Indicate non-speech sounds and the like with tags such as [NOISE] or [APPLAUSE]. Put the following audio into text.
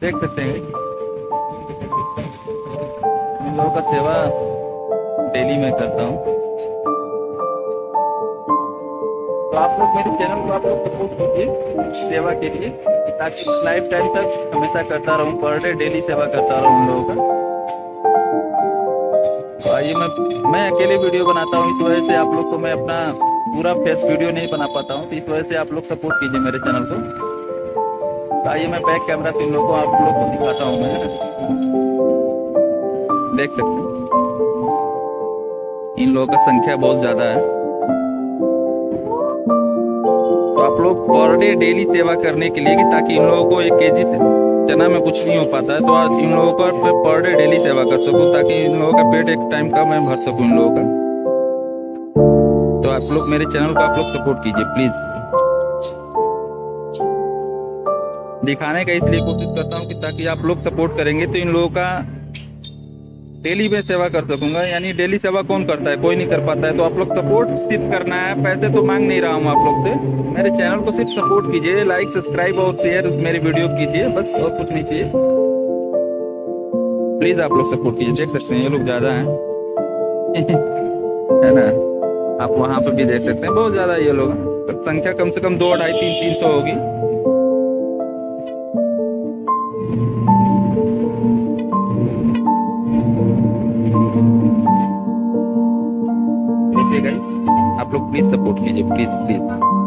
देख सकते हैं। इन लोगों का सेवा डेली में करता हूँ। तो आप लोग मेरे चैनल को आप लोग सपोर्ट कीजिए, सेवा के लिए, ताकि लाइफ टाइम तक हमेशा करता रहूँ, पर डे डेली सेवा करता रहूँ उन लोगों का। तो आइए मैं मैं अकेले वीडियो बनाता हूँ, इस वजह से आप लोग को मैं अपना पूरा फेस वीडियो नहीं बना पाता हूँ तो इस वजह से आप लोग सपोर्ट कीजिए मेरे चैनल को। आइए, मैं बैक कैमरा से इन लोगों को आप लोग को दिखाता हूँ मैं देख सकते हैं। इन लोगों का संख्या बहुत ज़्यादा है। तो आप लोग पर डे डेली सेवा करने के लिए कि ताकि इन लोगों को एक केजी से चना में कुछ नहीं हो पाता है तो आज इन लोगों का मैं पर डे डेली सेवा कर सकूँ, ताकि इन लोगों का पेट एक टाइम का मैं भर सकूँ इन लोगों का। तो आप लोग मेरे चैनल को आप लोग सपोर्ट कीजिए प्लीज़ दिखाने का इसलिए कोशिश करता हूँ कि ताकि आप लोग सपोर्ट करेंगे तो इन लोगों का डेली में सेवा कर सकूँगा। यानी डेली सेवा कौन करता है? कोई नहीं कर पाता है। तो आप लोग सपोर्ट सिर्फ़ करना है। पैसे तो मांग नहीं रहा हूँ आप लोग से। मेरे चैनल को सिर्फ़ सपोर्ट कीजिए लाइक सब्सक्राइब और शेयर मेरी वीडियो कीजिए। बस और कुछ नहीं चाहिए। प्लीज़ आप लोग सपोर्ट कीजिए। देख सकते हैं, ये लोग ज़्यादा हैं। [LAUGHS] ना? आप वहाँ पर भी देख सकते हैं। बहुत ज़्यादा ये लोग। संख्या कम से कम दो ढाई तीन तीन सौ होगी। आप लोग प्लीज़ सपोर्ट कीजिए प्लीज़ प्लीज़